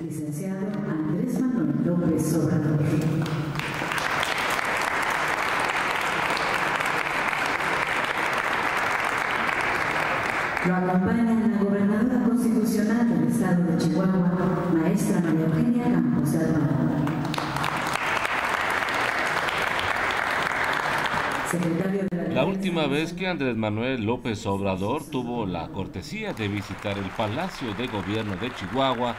licenciado Andrés Manuel López Obrador. Lo acompaña la gobernadora constitucional del estado de Chihuahua, maestra María Eugenia Campos Alvarado. La última vez que Andrés Manuel López Obrador tuvo la cortesía de visitar el Palacio de Gobierno de Chihuahua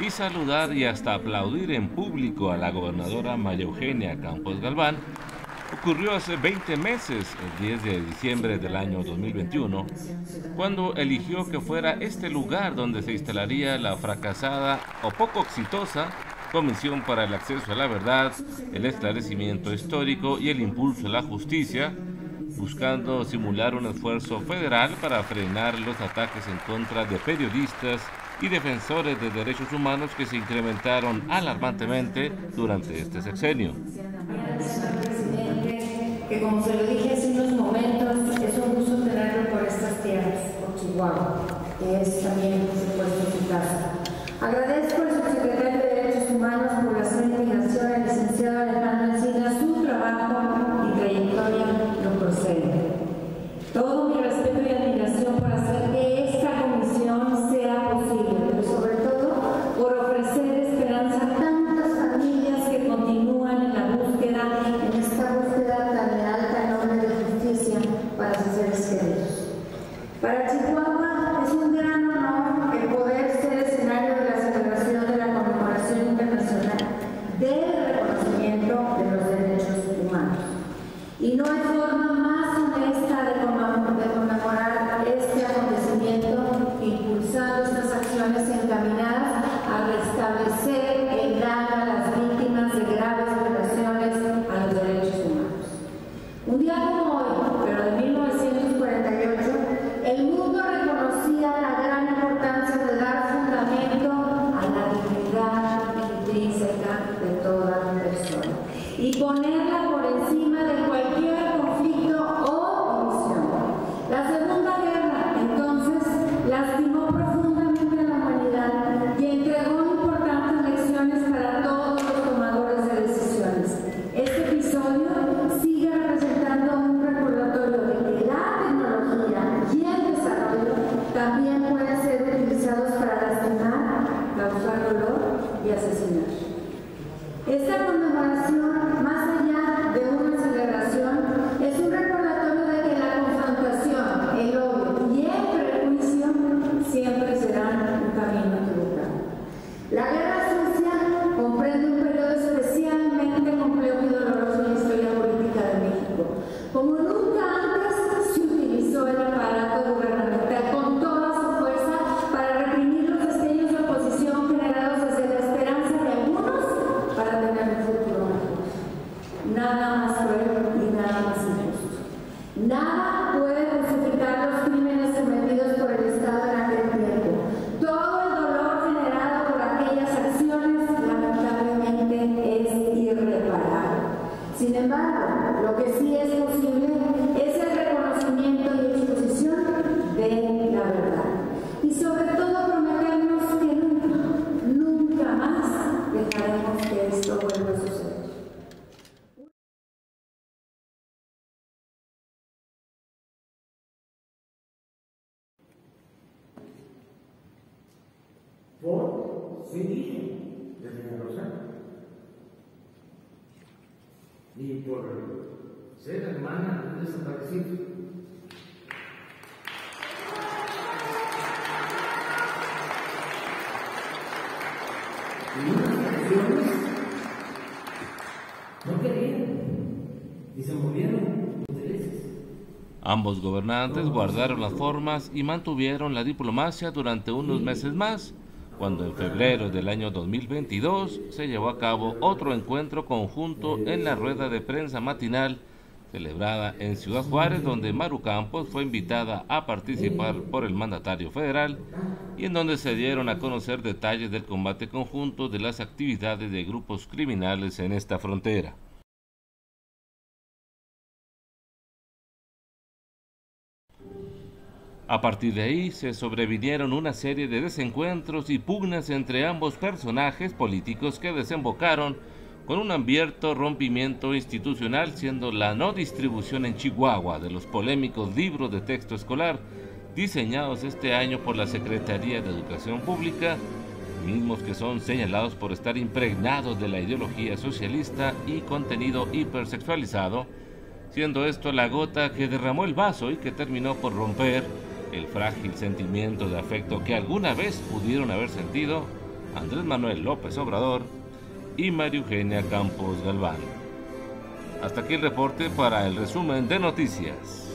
y saludar y hasta aplaudir en público a la gobernadora María Eugenia Campos Galván, ocurrió hace 20 meses, el 10 de diciembre del año 2021, cuando eligió que fuera este lugar donde se instalaría la fracasada o poco exitosa Comisión para el Acceso a la Verdad, el Esclarecimiento Histórico y el Impulso a la Justicia, buscando simular un esfuerzo federal para frenar los ataques en contra de periodistas y defensores de derechos humanos que se incrementaron alarmantemente durante este sexenio. Que como se lo dije hace unos momentos, es un gusto tenerlo por estas tierras, por Chihuahua, que es también, por supuesto, su casa. Agradezco al subsecretario Para Chihuahua asesinar. Esta conmemoración, más allá de una celebración, es un recordatorio de que la confrontación, el odio y el prejuicio siempre serán un camino equivocado. La guerra Nada más cruel y nada más injusto. Nada puede justificar los crímenes cometidos por el Estado en aquel tiempo. Todo el dolor generado por aquellas acciones lamentablemente es irreparable. Sin embargo, lo que sí es posible por sí mismo de Rosario. Y por ser hermana de desaparecido. Y unas acciones no querían y se movieron intereses. Ambos gobernantes guardaron las formas y mantuvieron la diplomacia durante unos meses más, cuando en febrero del año 2022 se llevó a cabo otro encuentro conjunto en la rueda de prensa matinal celebrada en Ciudad Juárez, donde Maru Campos fue invitada a participar por el mandatario federal y en donde se dieron a conocer detalles del combate conjunto de las actividades de grupos criminales en esta frontera. A partir de ahí se sobrevinieron una serie de desencuentros y pugnas entre ambos personajes políticos que desembocaron con un abierto rompimiento institucional, siendo la no distribución en Chihuahua de los polémicos libros de texto escolar diseñados este año por la Secretaría de Educación Pública, mismos que son señalados por estar impregnados de la ideología socialista y contenido hipersexualizado, siendo esto la gota que derramó el vaso y que terminó por romper el frágil sentimiento de afecto que alguna vez pudieron haber sentido Andrés Manuel López Obrador y María Eugenia Campos Galván. Hasta aquí el reporte para el resumen de noticias.